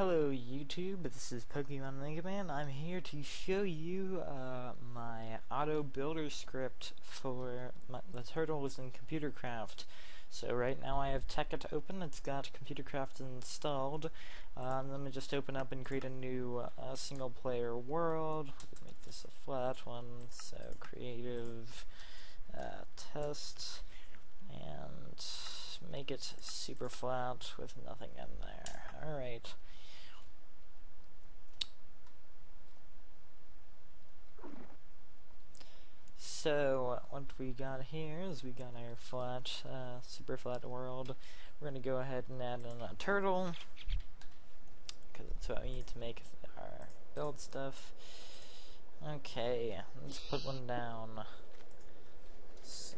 Hello YouTube, this is Pokemon Mega Man. I'm here to show you uh, my auto builder script for my, the turtles in Computercraft. So right now I have Tekkit open, it's got Computercraft installed. Um, let me just open up and create a new uh, single player world. Make this a flat one, so creative, uh, test, and make it super flat with nothing in there. Alright. So what we got here is we got our flat, uh, super flat world. We're gonna go ahead and add in a turtle because that's what we need to make our build stuff. Okay, let's put one down. So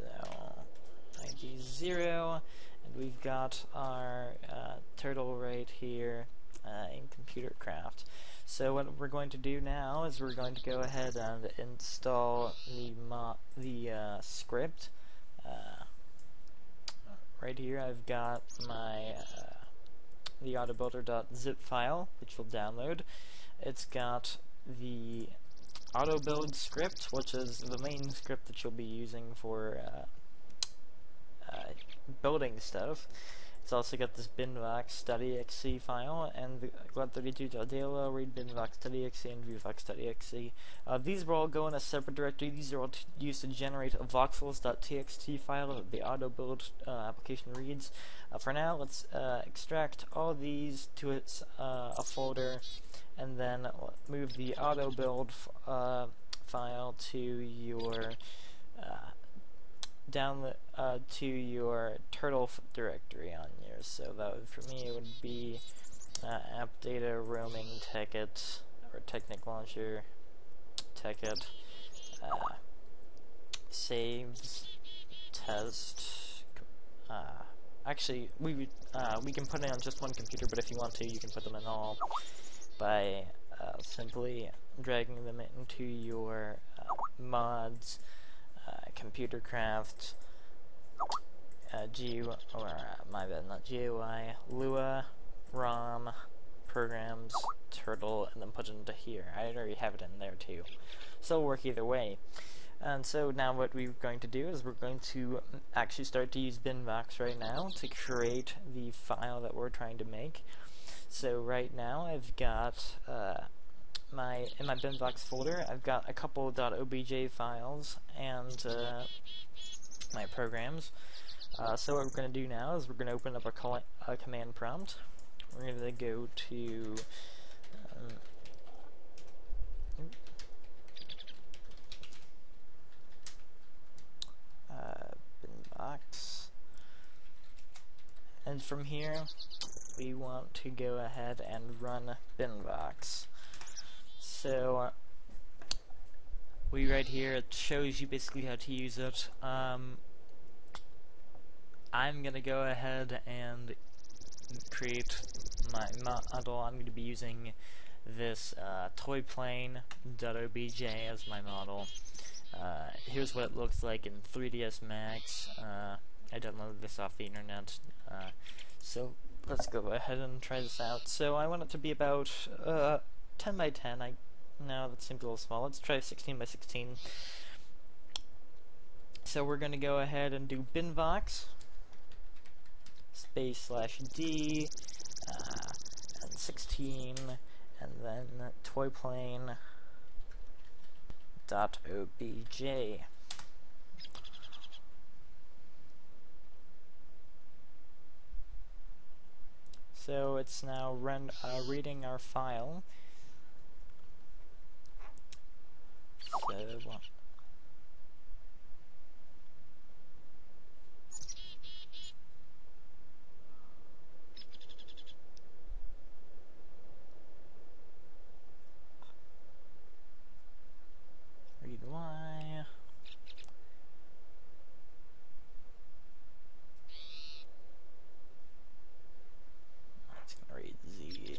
ID zero, and we've got our uh, turtle right here uh, in Computercraft. So what we're going to do now is we're going to go ahead and install the the uh, script. Uh, right here I've got my uh, the autobuilder.zip file, which we'll download. It's got the autobuild script, which is the main script that you'll be using for uh, uh, building stuff. It's also got this binvox.exe file and the glut32.dll, read binvox.exe, and viewvox.exe. Uh, these will all go in a separate directory. These are all used to generate a voxels.txt file that the auto build uh, application reads. Uh, for now, let's uh, extract all these to its uh, a folder and then move the auto build uh, file to your down uh, to your turtle directory on yours. So that would, for me it would be uh, app data roaming Tekkit or Technic launcher Tekkit uh, saves test. Uh, actually, we uh, we can put it on just one computer, but if you want to, you can put them in all by uh, simply dragging them into your mods uh, Computercraft, uh, GUI, or uh, my bad, not GUI, Lua, ROM, programs, turtle, and then put it into here. I already have it in there too. So it'll work either way. And so now what we're going to do is we're going to actually start to use Binvox right now to create the file that we're trying to make. So right now I've got uh, my in my binvox folder, I've got a couple .obj files and uh, my programs. Uh, so what we're going to do now is we're going to open up a, a command prompt. We're going to go to um, uh, binvox, and from here we want to go ahead and run binvox. So, uh, we right here, it shows you basically how to use it. Um, I'm gonna go ahead and create my model. I'm to be using this uh, toyplane.obj as my model. Uh, here's what it looks like in 3ds Max. Uh, I downloaded this off the internet. Uh, so let's go ahead and try this out. So I want it to be about uh, 10 by 10. I no, that seems a little small. Let's try 16 by 16. So we're going to go ahead and do binvox space slash d uh, and 16 and then toyplane dot obj. So it's now uh, reading our file. One. Read Y. It's gonna read Z.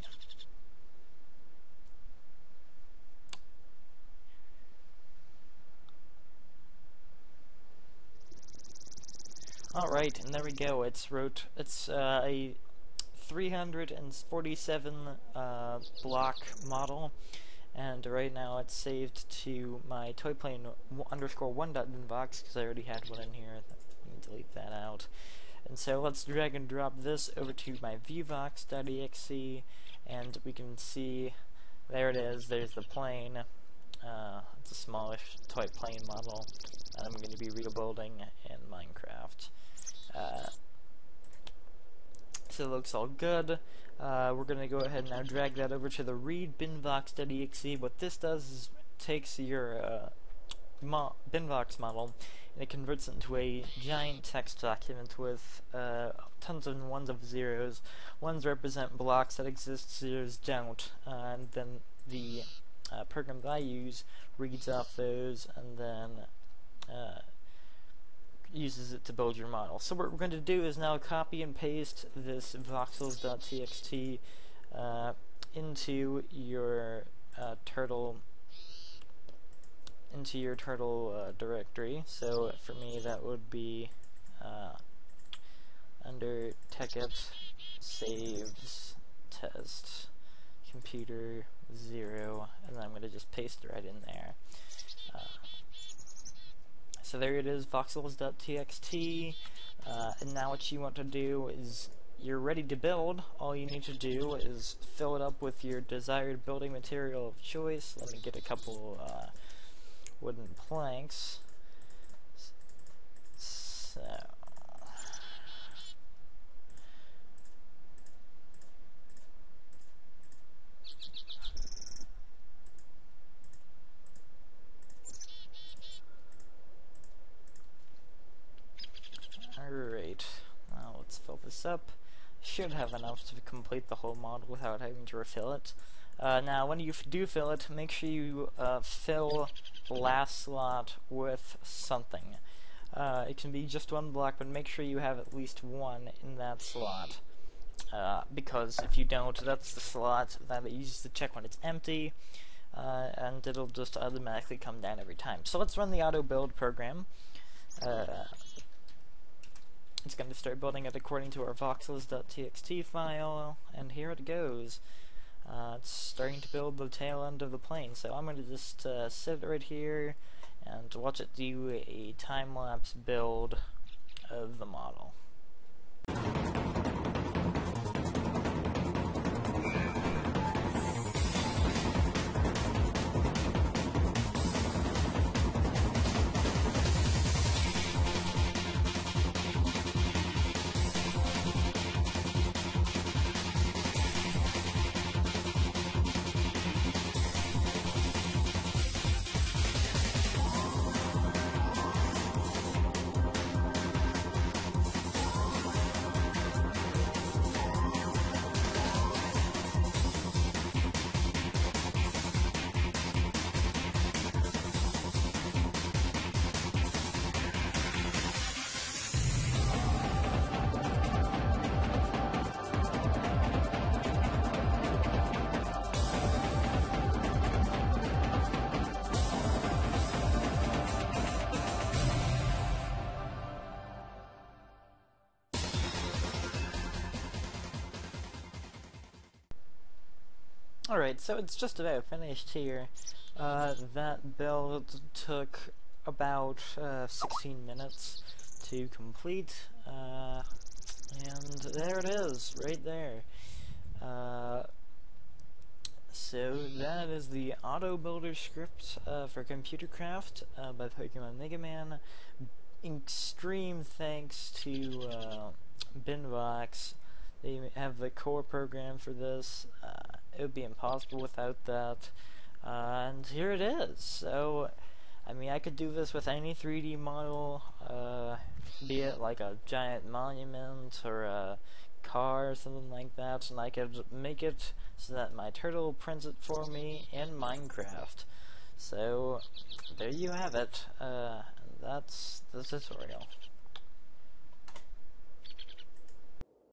Alright, and there we go. It's wrote it's uh, a 347 uh, block model, and right now it's saved to my toy plane underscore one dot box because I already had one in here. Let me delete that out. And so let's drag and drop this over to my viewvox.exe, and we can see there it is. There's the plane. Uh, it's a smallish toy plane model that I'm going to be rebuilding in Minecraft. Uh, so it looks all good. Uh, we're going to go ahead and now drag that over to the read binvox.exe. What this does is takes your uh, mo binvox model and it converts it into a giant text document with uh, tons of ones of zeros. Ones represent blocks that exist, zeros don't, uh, and then the uh, program that I use reads off those and then uh, uses it to build your model. So what we're going to do is now copy and paste this voxels.txt uh, into your uh, turtle into your turtle uh, directory. So for me that would be uh, under Tekkit saves test computer zero and then I'm going to just paste right in there. So there it is, voxels.txt, uh, and now what you want to do is you're ready to build. All you need to do is fill it up with your desired building material of choice. Let me get a couple uh, wooden planks. So up. Should have enough to complete the whole model without having to refill it. Uh, now, when you do fill it, make sure you uh, fill the last slot with something. Uh, it can be just one block, but make sure you have at least one in that slot. Uh, because if you don't, that's the slot that it uses to check when it's empty, uh, and it'll just automatically come down every time. So let's run the auto build program. It's going to start building it according to our voxels.txt file, and here it goes. Uh, it's starting to build the tail end of the plane, so I'm going to just uh, sit right here and watch it do a time-lapse build of the model. Alright, so it's just about finished here. Uh, that build took about uh, 16 minutes to complete, uh, and there it is, right there. Uh, so that is the Auto Builder script uh, for Computercraft uh, by Pokemon Mega Man. Extreme thanks to Binvox. They have the core program for this it would be impossible without that. Uh, and here it is. So, I mean, I could do this with any 3D model, uh, be it like a giant monument or a car or something like that, and I could make it so that my turtle prints it for me in Minecraft. So, there you have it. Uh, that's the tutorial.